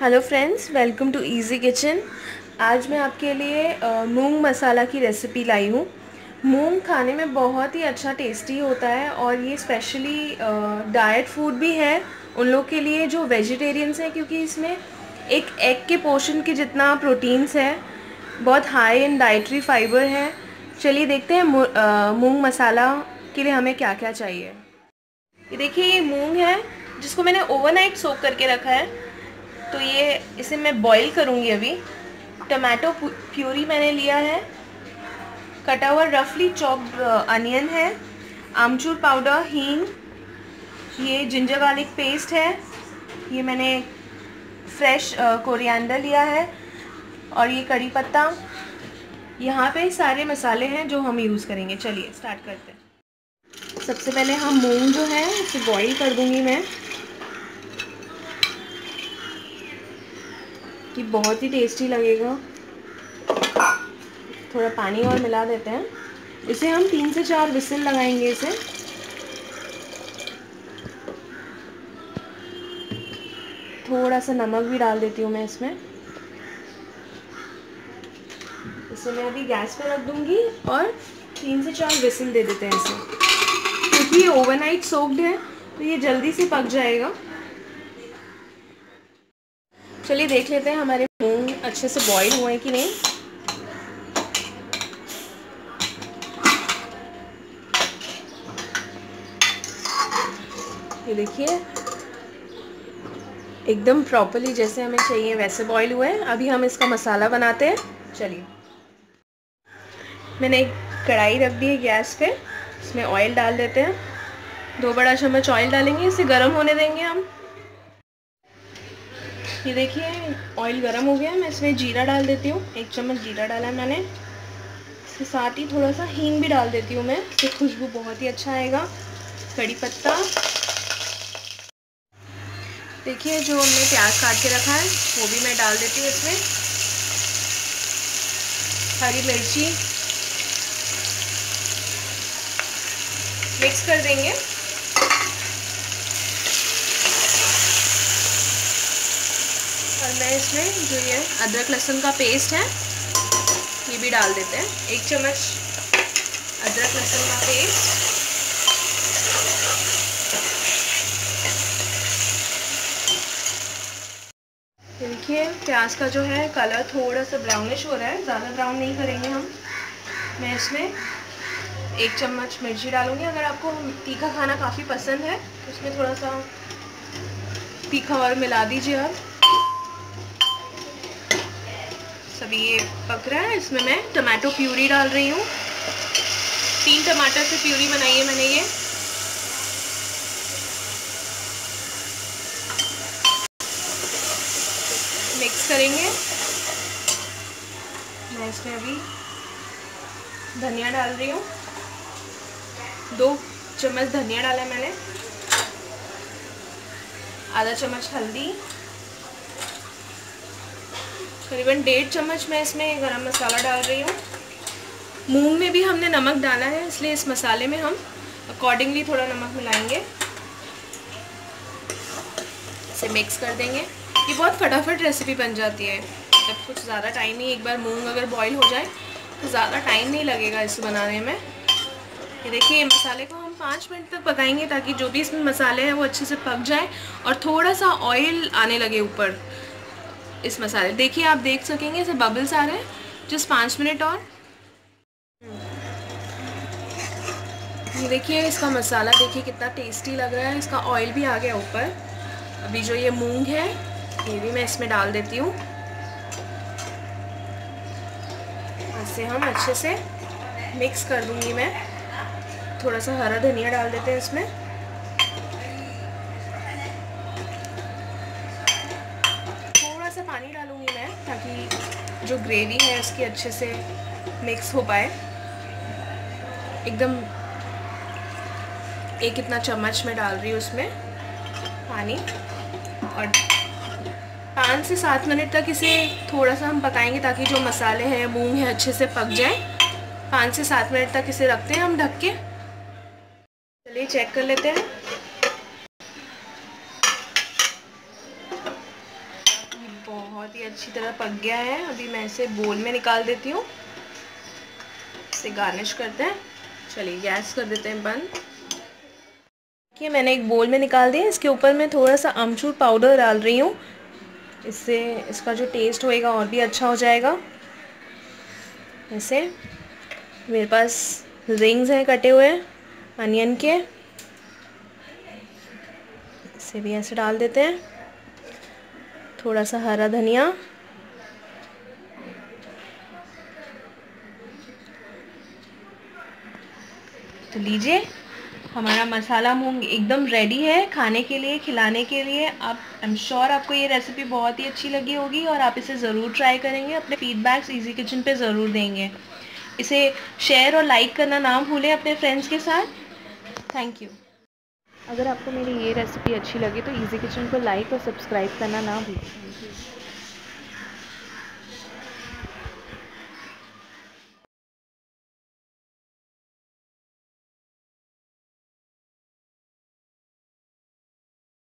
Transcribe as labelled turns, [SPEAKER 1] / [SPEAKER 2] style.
[SPEAKER 1] Hello friends welcome to easy kitchen आज मैं आपके लिए मूंग मसाला की रेसिपी लाई हूँ। मूंग खाने में बहुत ही अच्छा टेस्टी होता है और ये स्पेशली डाइट फ़ूड भी है। उन लोग के लिए जो वेजिटेरियंस हैं, क्योंकि इसमें एक एग के पोर्शन के जितना प्रोटीन्स है, बहुत हाई इन डाइट्री फाइबर है। चलिए देखते हैं मूंग मसाला के लिए हमें क्या क्या चाहिए देखिए, ये मूंग है, जिसको मैंने ओवरनाइट सोक करके रखा है। तो ये इसे मैं बॉईल करूँगी अभी। टमाटो प्यूरी मैंने लिया है। कटा हुआ रफली चॉप्ड अनियन है। आमचूर पाउडर हींग ये जिंजर गार्लिक पेस्ट है। ये मैंने फ्रेश कोरिएंडर लिया है। और ये कड़ी पत्ता। यहाँ पे सारे मसाले हैं जो हम यूज़ करेंगे। चलिए स्टार्ट करते हैं। सबसे पहले हम मूंग जो है उसे बॉईल कर दूँगी मैं। कि बहुत ही टेस्टी लगेगा। थोड़ा पानी और मिला देते हैं। इसे हम तीन से चार विसिल लगाएँगे इसे। थोड़ा सा नमक भी डाल देती हूँ मैं इसमें। इसे मैं अभी गैस पे रख दूँगी और तीन से चार विसिल दे देते हैं इसे। क्योंकि ये ओवरनाइट सोक्ड है तो ये जल्दी से पक जाएगा। चलिए देख लेते हैं हमारे मूंग अच्छे से बॉईल हुए कि नहीं। ये देखिए। एकदम प्रॉपरली जैसे हमें चाहिए वैसे बॉईल हुए हैं। अभी हम इसका मसाला बनाते हैं। चलिए। मैंने एक कढ़ाई रख दी है गैस पे। इसमें ऑयल डाल देते हैं। दो बड़ा चम्मच ऑयल डालेंगे। इसे गर्म होने देंगे हम। ये देखिए ऑयल गर्म हो गया है मैं इसमें जीरा डाल देती हूँ, एक चम्मच जीरा डाला है मैंने। इसके साथ ही थोड़ा सा हींग भी डाल देती हूँ मैं, इससे खुशबू बहुत ही अच्छा आएगा। कड़ी पत्ता। देखिए, जो हमने प्याज काट के रखा है, वो भी मैं डाल देती हूँ इसमें। हरी मिर्ची। मिक्स कर देंगे। मैं इसमें, जो ये अदरक लहसुन का पेस्ट है, ये भी डाल देते हैं। एक चम्मच अदरक लहसुन का पेस्ट देखिए, प्याज का जो है कलर थोड़ा सा ब्राउनिश हो रहा है, ज़्यादा ब्राउन नहीं करेंगे हम। मैं इसमें एक चम्मच मिर्ची डालूँगी। अगर आपको तीखा खाना काफ़ी पसंद है तो उसमें थोड़ा सा तीखा और मिला दीजिए आप। सभी ये पक रहा है, इसमें मैं टमाटो प्यूरी डाल रही हूँ। तीन टमाटर से प्यूरी बनाई है मैंने ये। मिक्स करेंगे। मैं इसमें अभी धनिया डाल रही हूँ। दो चम्मच धनिया डाला मैंने। आधा चम्मच हल्दी। करीबन डेढ़ चम्मच मैं इसमें गरम मसाला डाल रही हूँ। मूंग में भी हमने नमक डाला है, इसलिए इस मसाले में हम अकॉर्डिंगली थोड़ा नमक मिलाएँगे। इसे मिक्स कर देंगे। ये बहुत फटाफट रेसिपी बन जाती है। जब कुछ ज़्यादा टाइम नहीं, एक बार मूंग अगर बॉईल हो जाए तो ज़्यादा टाइम नहीं लगेगा इसे बनाने में। ये देखिए मसाले को हम पाँच मिनट तक पकाएँगे ताकि जो भी इसमें मसाले हैं, वो अच्छे से पक जाए और थोड़ा सा ऑयल आने लगे ऊपर। इस मसाले। देखिए, आप देख सकेंगे इसे बबल्स आ रहे हैं। जस्ट पाँच मिनट और। देखिए, इसका मसाला देखिए कितना टेस्टी लग रहा है। इसका ऑयल भी आ गया ऊपर। अभी जो ये मूंग है, ये भी मैं इसमें डाल देती हूँ। ऐसे हम अच्छे से मिक्स कर दूँगी मैं। थोड़ा सा हरा धनिया डाल देते हैं इसमें थोड़ा सा पानी डालूँगी मैं ताकि जो ग्रेवी है, उसकी अच्छे से मिक्स हो पाए। एकदम एक इतना चम्मच में डाल रही हूँ उसमें पानी। और पाँच से सात मिनट तक इसे थोड़ा सा हम पकाएँगे ताकि जो मसाले हैं, मूंग है, अच्छे से पक जाए। पाँच से सात मिनट तक इसे रखते हैं हम ढक के। चलिए चेक कर लेते हैं। अच्छी तरह पक गया है। अभी मैं इसे बोल में निकाल देती हूँ। इसे गार्निश करते हैं। चलिए गैस कर देते हैं बंद। देखिए, मैंने एक बोल में निकाल दिया। इसके ऊपर मैं थोड़ा सा अमचूर पाउडर डाल रही हूँ। इससे इसका जो टेस्ट होएगा और भी अच्छा हो जाएगा। ऐसे मेरे पास रिंग्स हैं कटे हुए अनियन के। इसे भी ऐसे डाल देते हैं। थोड़ा सा हरा धनिया। तो लीजिए, हमारा मसाला मूंग एकदम रेडी है खाने के लिए, खिलाने के लिए। आप आई एम श्योर आपको ये रेसिपी बहुत ही अच्छी लगी होगी और आप इसे ज़रूर ट्राई करेंगे, अपने फीडबैक्स इजी किचन पे ज़रूर देंगे। इसे शेयर और लाइक करना ना भूलें अपने फ्रेंड्स के साथ। थैंक यू अगर आपको मेरी ये रेसिपी अच्छी लगी तो ईज़ी किचन को लाइक और सब्सक्राइब करना ना भूलें।